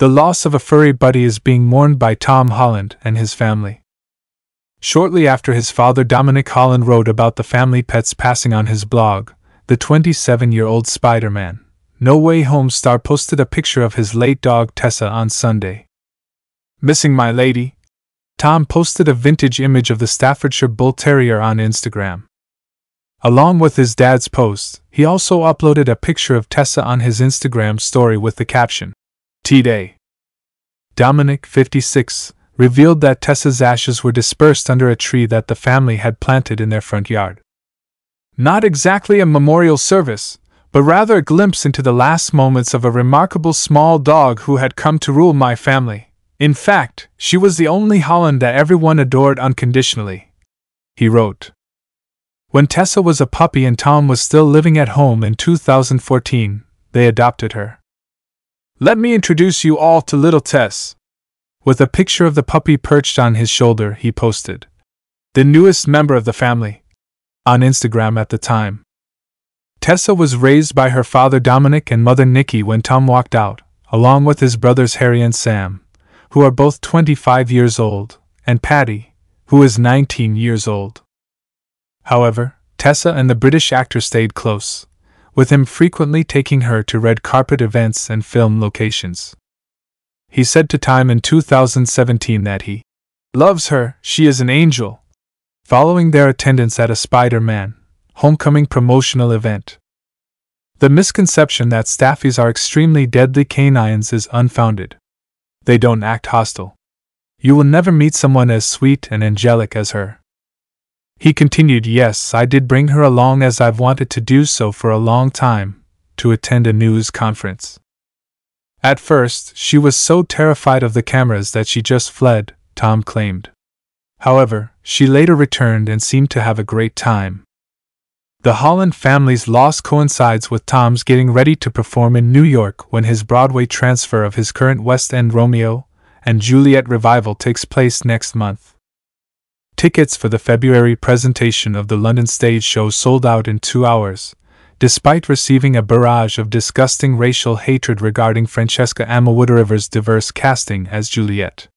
The loss of a furry buddy is being mourned by Tom Holland and his family. Shortly after his father Dominic Holland wrote about the family pet's passing on his blog, the 27 year old Spider Man, No Way Home star posted a picture of his late dog Tessa on Sunday. Missing my lady? Tom posted a vintage image of the Staffordshire Bull Terrier on Instagram. Along with his dad's post, he also uploaded a picture of Tessa on his Instagram story with the caption T Day. Dominic, 56, revealed that Tessa's ashes were dispersed under a tree that the family had planted in their front yard. Not exactly a memorial service, but rather a glimpse into the last moments of a remarkable small dog who had come to rule my family. In fact, she was the only Holland that everyone adored unconditionally. He wrote. When Tessa was a puppy and Tom was still living at home in 2014, they adopted her. Let me introduce you all to little Tess. With a picture of the puppy perched on his shoulder, he posted. The newest member of the family. On Instagram at the time. Tessa was raised by her father Dominic and mother Nikki when Tom walked out, along with his brothers Harry and Sam, who are both 25 years old, and Paddy, who is 19 years old. However, Tessa and the British actor stayed close, with him frequently taking her to red carpet events and film locations. He said to Time in 2017 that he loves her, she is an angel. Following their attendance at a Spider Man homecoming promotional event. The misconception that staffies are extremely deadly canines is unfounded they don't act hostile. You will never meet someone as sweet and angelic as her. He continued, Yes, I did bring her along as I've wanted to do so for a long time, to attend a news conference. At first, she was so terrified of the cameras that she just fled, Tom claimed. However, she later returned and seemed to have a great time. The Holland family's loss coincides with Tom's getting ready to perform in New York when his Broadway transfer of his current West End Romeo and Juliet revival takes place next month. Tickets for the February presentation of the London stage show sold out in two hours, despite receiving a barrage of disgusting racial hatred regarding Francesca Amewudah-Rivers's diverse casting as Juliet.